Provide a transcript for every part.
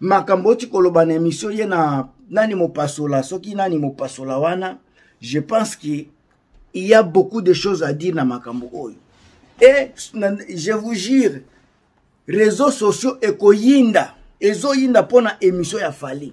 makambo oti koloba na emission ye na nani mopasola soki nani mopasola wana je pense que il y a beaucoup de choses à dire na makambo oyo et je vous jure réseaux sociaux ekoyinda ezoyinda mpo na émission ya fali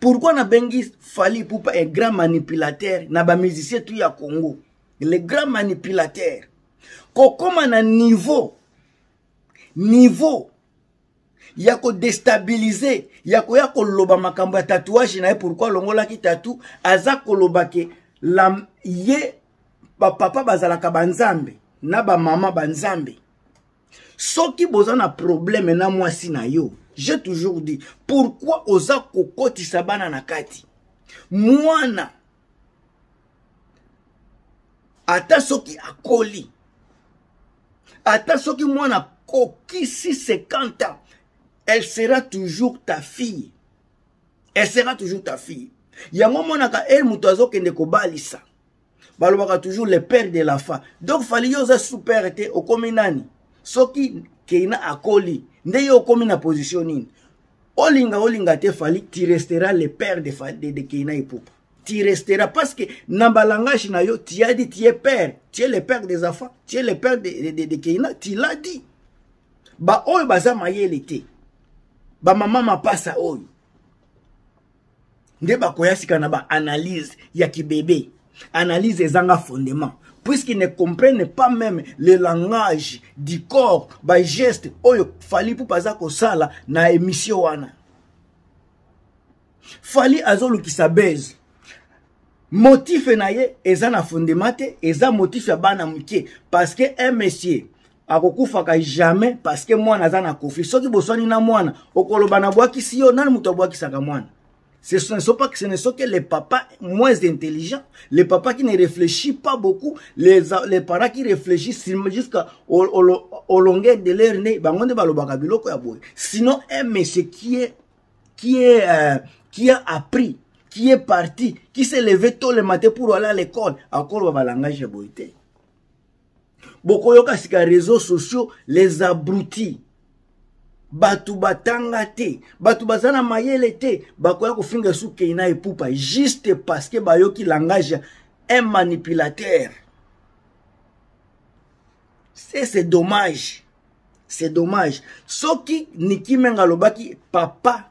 pourquoi nabengi fali ipupa un grand manipulateur na bamusicien tu ya congo le grand manipulateur kokóma na niveau niveau ya kodestabilize ya koya koloba makambo ya tatouage na ye pourkui alongolaki tatu aza koloba ke la, ye bapapa bazalaka banzambe na bamama banzambe soki boza na problème na mwasi na yo j'ai toujours dit pourquoi oza kokotisa bana na kati mwana ata soki akoli ata soki mwana akokisi 50 ans elle sera toujours ta fille elle sera toujours ta fille yango omonaka e moto azokende kobalisa balobaka toujours le père de la fa donc fali yo oza super te okomi nani soki keina akoli nde yo okomi na position nini olinga olinga te fali tu restera le père de, fa, de, de keina epupa tu restera parce que na balangage na yo tu as dit tu es père tu es le père des enfants tu es le père de, de, de, de keina tu l'as dit baoyo baza mayele te bamama mapasa oyo nde bakoya sika na ba analyse ya kibebe analyse ezanga fondement puisqu'ils ne comprennent pas même le langage du corps bageste oyo fali pupa aza kosala na émission wana fali azolukisa base motife na ye eza na fondema te eza motife ya bana moke parce que un monsieur akokufaka jamais parce que mwana aza na kofi soki boswani na mwana okoloba na bwakisi yo nani moto abwakisaka mwana Ce ne sont pas, ce ne sont que les papas moins intelligents, les papas qui ne réfléchissent pas beaucoup, les, les parents qui réfléchissent jusqu'à au, au, au longueur de leur nez, bangonde balobaka biloko ya boye. Sinon, un monsieur qui est, qui est, euh, qui a appris, qui est parti, qui s'est levé tôt le matin pour aller à l'école, encore ba langage ya boye te. bokoyoka sika réseaux sociaux les abrutis bato batanga te bato baza na mayele te bakoya kofinga esu kei na epupa juste parce que bayoki langage ya un manipulateur se c'est dommage c'est dommage soki nikimenga alobaki papa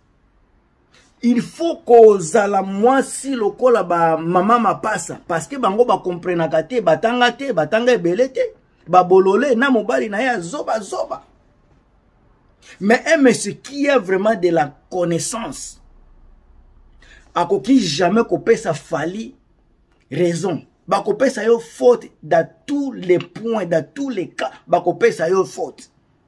il faut kozala mwasi lokola bamama mapasa parceke bango bakomprenaka te batanga te batanga ebele te babolole na mobali na ye ya zobazoba mais un monsieur qui a vraiment de la connaissance akoki jamais kopesa fali raison bakopesa yo faute dans tous les points dans tous les cas bakopesa yo faute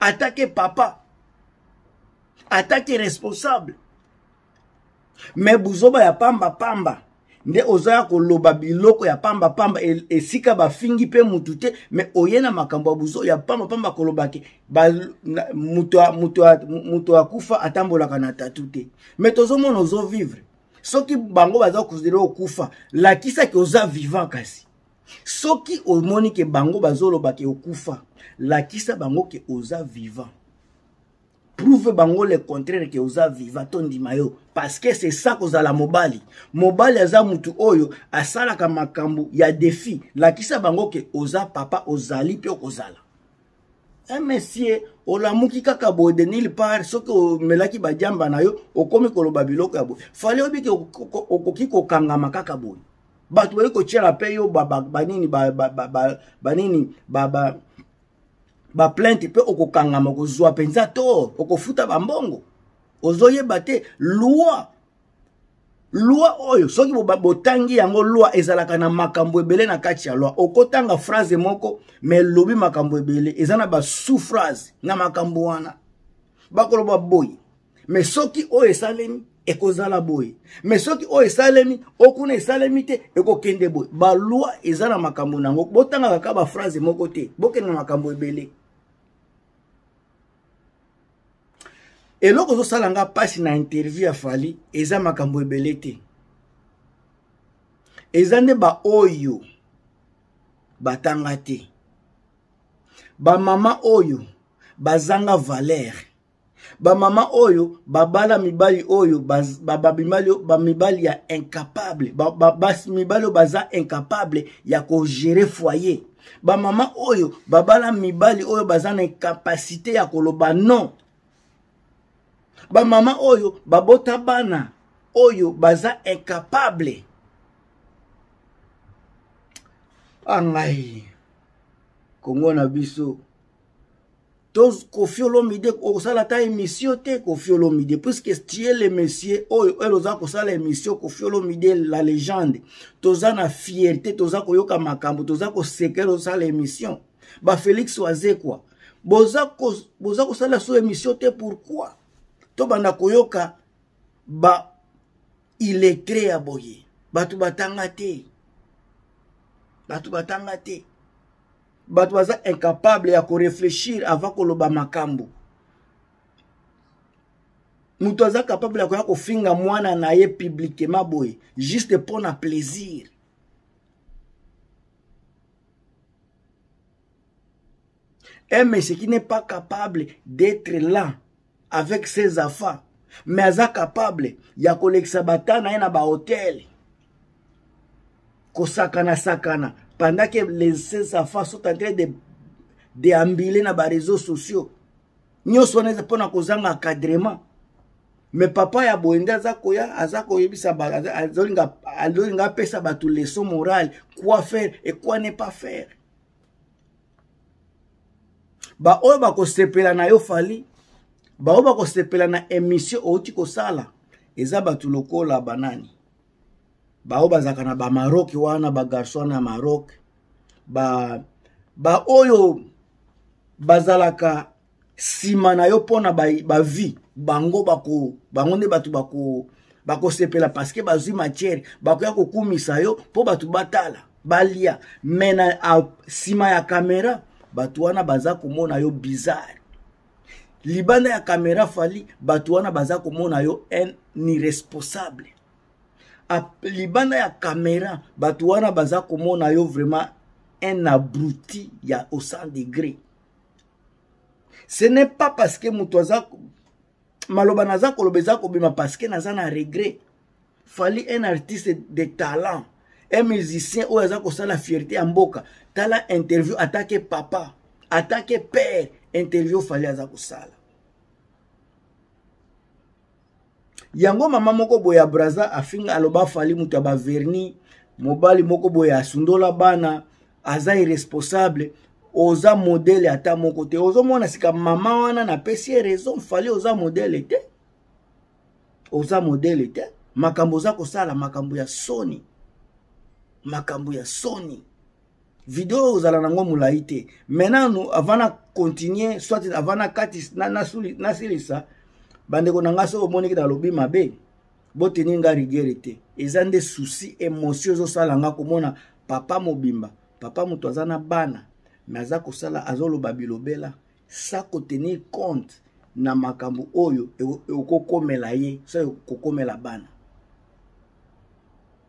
atake papa atake responsable me buzoba ya pamba pamba nde oza ya koloba biloko ya pamba pamba e, esika bafingi mpe mutu te me oye na makambo ya buzo ya pamba pamba kolobake moto akufa atambolaka na tatu te me tozomona ozovivre soki bango baza kozela okufa lakisaki oza vivant kasi soki omoni ke bango bazoloba ke okufa lakisa bango ke oza vivant prouve bango le contraire ke oza viva tondima yo parce que c'est ça kozala mobali mobali aza mutu oyo asalaka makambo ya defi lakisa bango ke oza papa ozali mpe okozala eh monsieur olamuki kaka boye de nil part soki omelaki bajamba na yo okomi koloba biloko ya boye fale oyebi ke okoki kokangama kaka boye bato baye kotyela mpe yo banini banini baplainte mpe okokangama okozwa mpenza to okofuta bambongo ozoyeba te loi loi oyo soki botangi yango loi ezalaka na makambo ebele na kati ya loi okotanga phrase moko me elobi makambo ebele eza na basous phrase na makambo wana bakoloba boye me soki oyo esalemi ekozala boye me soki oyo esalemi o kuna esalemi te ekokende boye balwa eza na makambo na yango botangaka kaka bafrase moko te bokende na makambo ebele eloko ezosala nga mpasi na interview ya fali eza makambo ebele te eza nde baoyo batanga te bamama oyo bazanga valere bamama oyo babala mibali oyo bamibali ya incapable basi mibali oyo baza incapable ya kogere foyer bamama oyo babala mibali oyo baza na incapacité ya koloba non bamama oyo babota bana oyo baza incapable angai ah, kongo na biso to kofi olomide okosala ata émission te kofi olomide puisque tie le monsieur oyo oyo oza kosala émission kofi olomide la légende toza na fierté toza koyoka makambo toza kosekela osala émission bafélix wazekwa boza, kos, boza kosala so émission te pourquoi tobanda koyoka ba illettré ya boye bato batanga te bato batanga te bato baza incapable ya koreflechir avant koloba makambo moto aza capable ya koya kofinga mwana na ye publiquement boye juste mpo na plaisir un monsieur qui n'est pas capable d'être là avec ses enfants mais aza capable ya kolekisa bata na ye na bahotel kosakana sakana pendant que les ses enfants sont en train de deambule na bareseau sociaux nyonso wana eza mpo na kozanga encadrement me papa ya boye nde aza koya aza koyebisa azolinga apesa bato leçon morale quoi faire et quoi ne pas faire baoyo bakosepela na yo fali baoyo bakosepela na emission outi kosala eza bato lokola banani baoyo bazalaka na bamaroke wana bagarso wana ya maroke baoyo ba bazalaka nsima na yo mpo na bavie ba bango bako bango nde bato bako bakosepela parceke bazwi matière bakoya kokumisa yo mpo bato batala balia me na nsima ya kamera bato wana baza komona yo bizarre libanda ya kamera fali bato wana baza komona yo un irresponsable libanda ya kamera bato wana baza komona yo vraiment un abruti ya au 100 degré ce n'est pas parce que moto aza maloba naza koloba eza kobima parce que naza na regret fali un artiste de talent un musicien oyo aza kosala fierté ya mboka tala interview atake papa atake père interview fali aza kosala yango mama moko boye ya braza afinga aloba fali moto ya baverni mobali moko boye asundola bana aza irresponsable oza modele ata moko te ozomona sika mama wana napesi ye raison fali oza modele te oza modele te makambo oza kosala makambo ya soni makambo ya soni video ozala nango molai te mai nanu avant na continue soit avant na kati nasilisa bandeko na ngai soki omoniki nalobi mabe boteni nga rigere te eza nde souci émotion ezosala nga komona papa mobimba papa moto aza na bana me aza kosala azoloba bilobela sa kotenir compte na makambo oyo ekokomela ye soki ekokomela bana